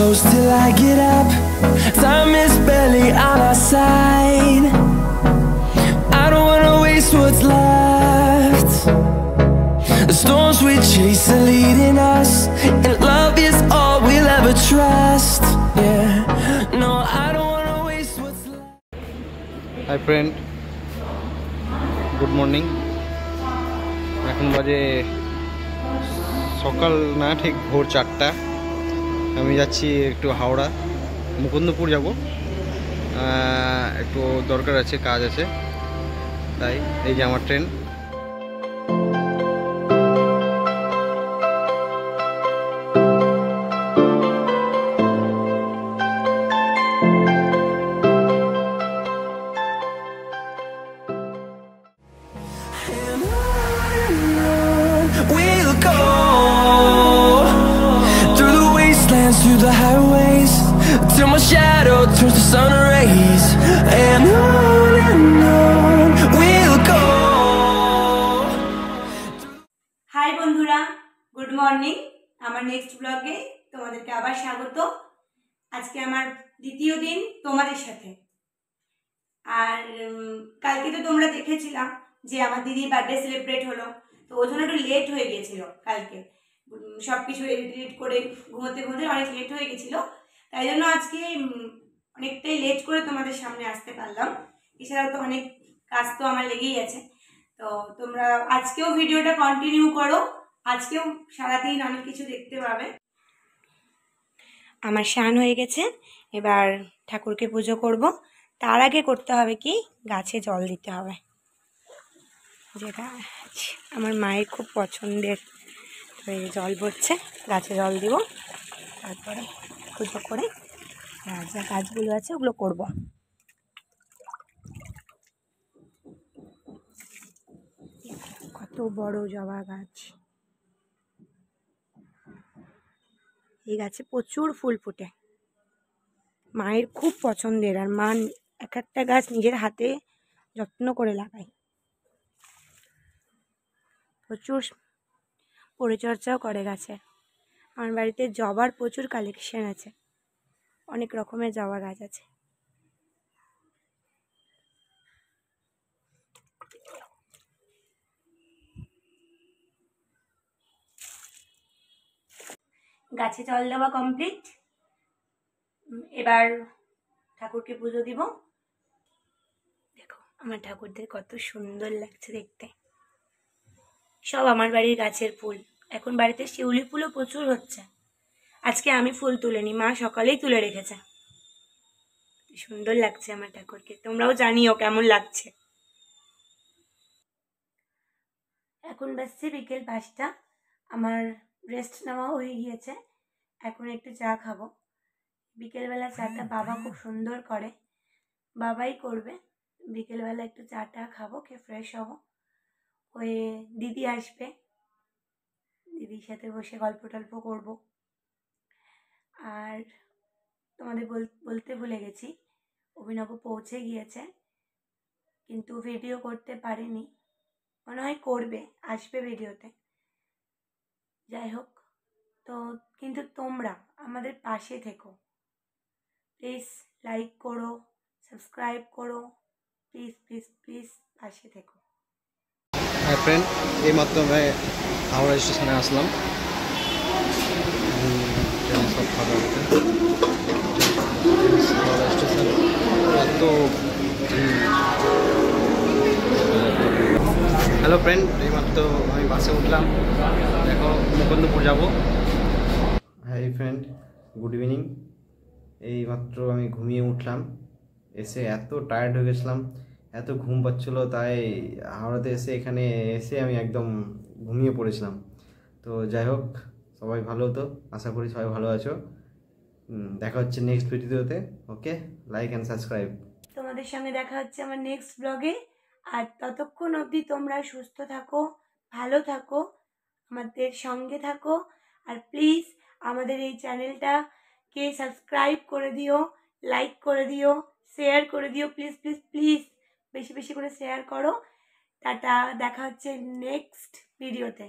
close till I get up. Time is barely on our side. I don't wanna waste what's left. The storms we chase are leading us, and love is all we'll ever trust. Yeah, no, I don't wanna waste what's left. Hi friend good morning এখন বাজে সকাল না ঠিক ভোর চারটা আমি যাচ্ছি একটু হাওড়া, মুকুন্দপুর যাব। একটু দরকার আছে, কাজ আছে। তাই, এই যে আমার train. Wastelands, through the highways Till my shadow turns to sun rays. And on and on we'll go. Hi বন্ধুরা। গুড মর্নিং আমার নেক্সট ব্লগে তোমাদেরকে আবার স্বাগত। আজকে আমার দ্বিতীয় দিন তোমাদের সাথে। আর কালকে তো তোমরা দেখেছিলাম যে আমার দিদির বার্থডে সেলিব্রেট হলো। তো ওই জন্য একটু লেট হয়ে গিয়েছিল কালকে। সব কিছু এডিট এডিট করে ঘুমোতে ঘুমোতে অনেক লেট হয়ে গেছিল। তাই জন্য আজকে অনেকটাই লেট করে তোমাদের সামনে আসতে পারলাম। এছাড়াও তো অনেক কাজ তো আমার লেগেই আছে। তো তোমরা আজকেও ভিডিওটা কন্টিনিউ করো। আজকেও সারাদিন অনেক কিছু দেখতে পাবে। আমার স্নান হয়ে গেছে। এবার ঠাকুরকে পুজো করব। তার আগে করতে হবে কি? গাছে জল দিতে হবে। যেটা আমার মায়ের খুব পছন্দের। এই জল পড়ছে গাছে জল দিব। তারপরে পুজো করে, আর যা কাজগুলো আছে ওগুলো করব। কত বড় জবা গাছ। এই গাছে প্রচুর ফুল ফোটে। মায়ের খুব পছন্দের, আর মা এক একটা গাছ নিজের হাতে যত্ন করে লাগায়। প্রচুর পরিচর্যাও করে গাছের আমার বাড়িতে জবার প্রচুর কালেকশন আছে। অনেক রকমের জবা গাছ আছে। গাছে জল দেওয়া কমপ্লিট এবার ঠাকুরকে পুজো দিব। দেখো, আমার ঠাকুরদের কত সুন্দর লাগছে দেখতে। সব আমার বাড়ির গাছের ফুল। এখন বাড়িতে শিউলি ফুলও প্রচুর হচ্ছে। আজকে আমি ফুল তুলিনি, মা সকালেই তুলে রেখেছে। সুন্দর লাগছে আমার ঠাকুরকে, তোমরাও জানিও কেমন লাগছে। এখন বাজছে বিকেল পাঁচটা, আমার রেস্ট নেওয়া হয়ে গিয়েছে, এখন একটু চা খাব। বিকেলবেলা চাটা বাবা খুব সুন্দর করে, বাবাই করবে, বিকেলবেলা একটু চাটা খাব, খেয়ে ফ্রেশ হব। হয়ে দিদি আসবে দিদির সাথে বসে গল্প টল্প করব। আর তোমাদের বল- বলতে ভুলে গেছি, অভিনব পৌঁছে গিয়েছে, কিন্তু ভিডিও করতে পারেনি। মনে হয় করবে, আসবে ভিডিওতে যাই হোক, তো কিন্তু তোমরা আমাদের পাশে থেকো। প্লিজ লাইক করো সাবস্ক্রাইব করো। প্লিজ প্লিজ প্লিজ পাশে থেকো। হ্যাঁ ফ্রেন্ড এই মাধ্যমে হাওড়া স্টেশনে আসলাম। সব হাওড়া স্টেশন, এত হ্যালো ফ্রেন্ড এইমাত্র আমি বাসে উঠলাম। দেখো, মুকুন্দপুর যাব। হ্যাঁ ফ্রেন্ড গুড ইভিনিং এইমাত্র আমি ঘুমিয়ে উঠলাম। এসে এত টায়ার্ড হয়ে গেছিলাম। এত ঘুম পাচ্ছিল, তাই হাওড়াতে এসে এখানে এসে আমি একদম ঘুমিয়ে পড়েছিলাম। তো যাই হোক, সবাই ভালো হতো আশা করি সবাই ভালো আছো। দেখা হচ্ছে নেক্সট ভিডিওতে ওকে লাইক অ্যান্ড সাবস্ক্রাইব তোমাদের সঙ্গে দেখা হচ্ছে আমার নেক্সট ব্লগে আর ততক্ষণ অবধি তোমরা সুস্থ থাকো, ভালো থাকো, আমাদের সঙ্গে থাকো। আর প্লিজ আমাদের এই চ্যানেলটাকে সাবস্ক্রাইব করে দিও লাইক করে দিও শেয়ার করে দিও। প্লিজ প্লিজ প্লিজ বেশি বেশি করে শেয়ার করো। টাটা দেখা হচ্ছে নেক্সট ভিডিওতে